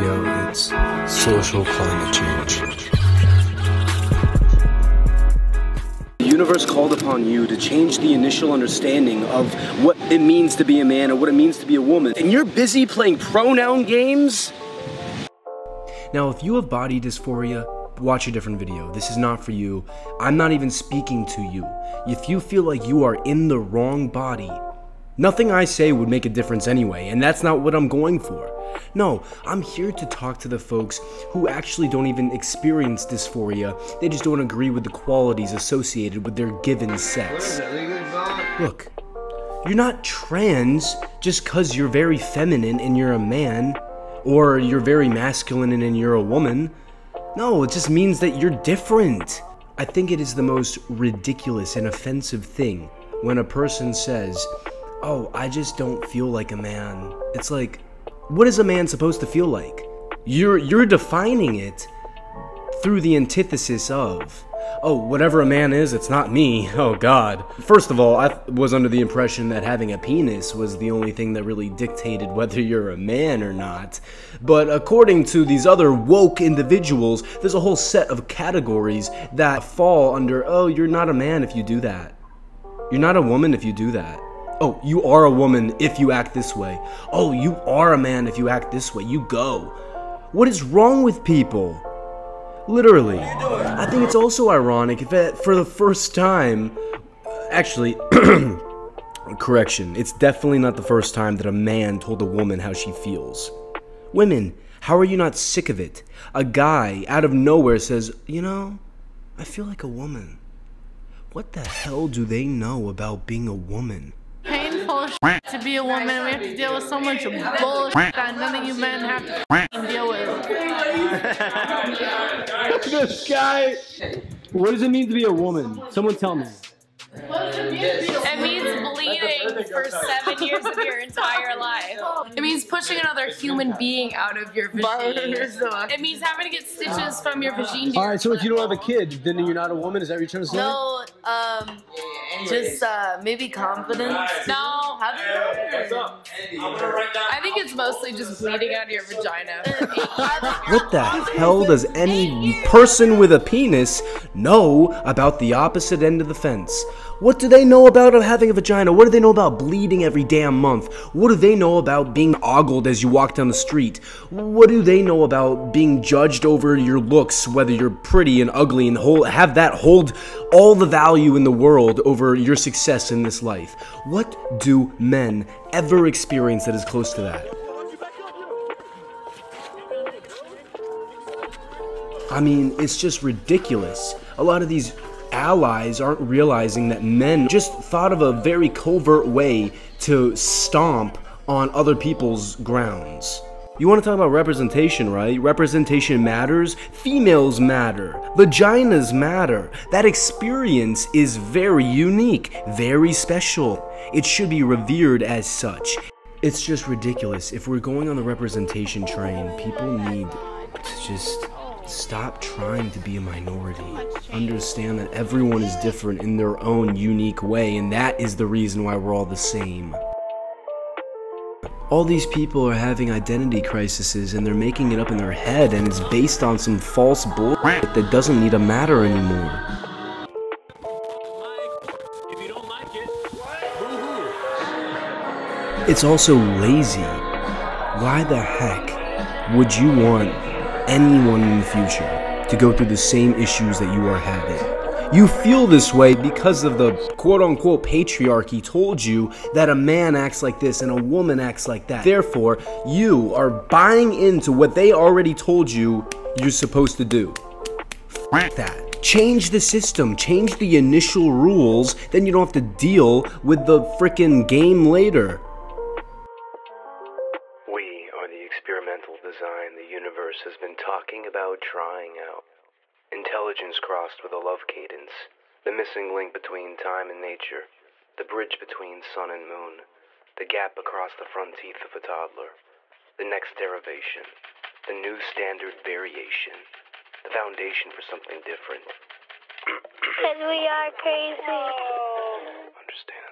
Yo, it's social climate change. The universe called upon you to change the initial understanding of what it means to be a man or what it means to be a woman. And you're busy playing pronoun games? Now, if you have body dysphoria, watch a different video. This is not for you. I'm not even speaking to you. If you feel like you are in the wrong body, nothing I say would make a difference anyway, and that's not what I'm going for. No, I'm here to talk to the folks who actually don't even experience dysphoria, they just don't agree with the qualities associated with their given sex. Look, you're not trans just because you're very feminine and you're a man, or you're very masculine and you're a woman. No, it just means that you're different. I think it is the most ridiculous and offensive thing when a person says, Oh, I just don't feel like a man. It's like, what is a man supposed to feel like? You're you're defining it through the antithesis of oh, whatever a man is, it's not me. Oh, God. First of all, I was under the impression that having a penis was the only thing that really dictated whether you're a man or not. But according to these other woke individuals, there's a whole set of categories that fall under, oh, you're not a man if you do that. You're not a woman if you do that. Oh, you are a woman if you act this way. Oh, you are a man if you act this way. You go. What is wrong with people? Literally. I think it's also ironic that for the first time, actually, correction, it's definitely not the first time that a man told a woman how she feels. Women, how are you not sick of it? A guy out of nowhere says, You know, I feel like a woman. What the hell do they know about being a woman? Painful to be a woman. We have to deal with so much bullshit that none of you men have to deal with. this guy. What does it mean to be a woman? Someone tell me. It means bleeding for seven years of your entire life. It means pushing another human being out of your vagina. It means having to get stitches from your vagina. All right, so if you don't have a kid, then you're not a woman. Is that what you're trying to say? No, um, just uh, maybe confidence. No, How do I think it's mostly just bleeding out of your vagina. What the hell does any person with a penis know about the opposite end of the fence? What do they know about having a vagina? What do they know about bleeding every damn month? What do they know about being ogled as you walk down the street? What do they know about being judged over your looks, whether you're pretty and ugly, and hold, have that hold all the value in the world over your success in this life? What do men ever experience that is close to that? I mean, it's just ridiculous. A lot of these allies aren't realizing that men just thought of a very covert way to stomp on other people's grounds. You want to talk about representation, right? Representation matters. Females matter. Vaginas matter. That experience is very unique, very special. It should be revered as such. It's just ridiculous. If we're going on the representation train, people need to just stop trying to be a minority. Understand that everyone is different in their own unique way, and that is the reason why we're all the same. All these people are having identity crises and they're making it up in their head, and it's based on some false bullshit that doesn't need to matter anymore. It's also lazy. Why the heck would you want anyone in the future to go through the same issues that you are having? You feel this way because of the quote unquote patriarchy told you that a man acts like this and a woman acts like that. Therefore, you are buying into what they already told you you're supposed to do. F that. Change the system, change the initial rules, then you don't have to deal with the frickin' game later. We are the experimental design the universe has been talking about trying out. Intelligence crossed with a love cadence, the missing link between time and nature, the bridge between sun and moon, the gap across the front teeth of a toddler, the next derivation, the new standard variation, the foundation for something different. Because we are crazy. Understand